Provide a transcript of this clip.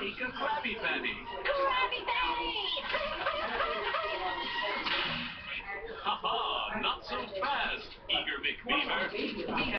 take a Krabby Patty. Krabby Patty! Ha ha! Not so fast, Eager McBeaver.